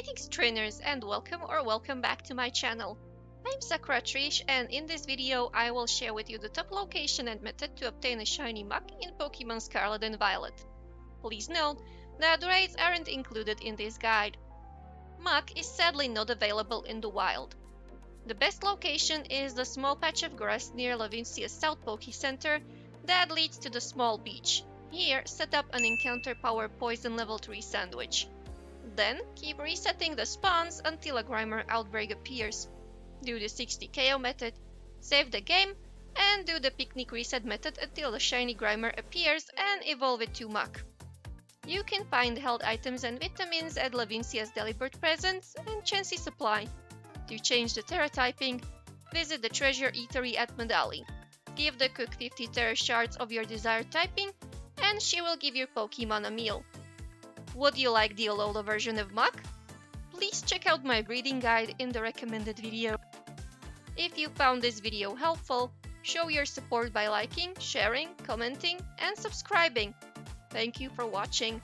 Greetings trainers and welcome or welcome back to my channel. I'm Sakura Trish and in this video I will share with you the top location and method to obtain a shiny Muk in Pokemon Scarlet and Violet. Please note that raids aren't included in this guide. Muk is sadly not available in the wild. The best location is the small patch of grass near Levincia's South Poke Center that leads to the small beach. Here, set up an encounter power poison level 3 sandwich. Then, keep resetting the spawns until a Grimer outbreak appears. Do the 60 KO method, save the game, and do the picnic reset method until the shiny Grimer appears and evolve it to Muk. You can find held items and vitamins at Levincia's Delibird Presents and Chansey Supply. To change the Tera typing, visit the Treasure Eatery at Medali. Give the cook 50 Tera shards of your desired typing, and she will give your Pokemon a meal. Would you like the Alola version of Muk? Please check out my breeding guide in the recommended video. If you found this video helpful, show your support by liking, sharing, commenting and subscribing. Thank you for watching.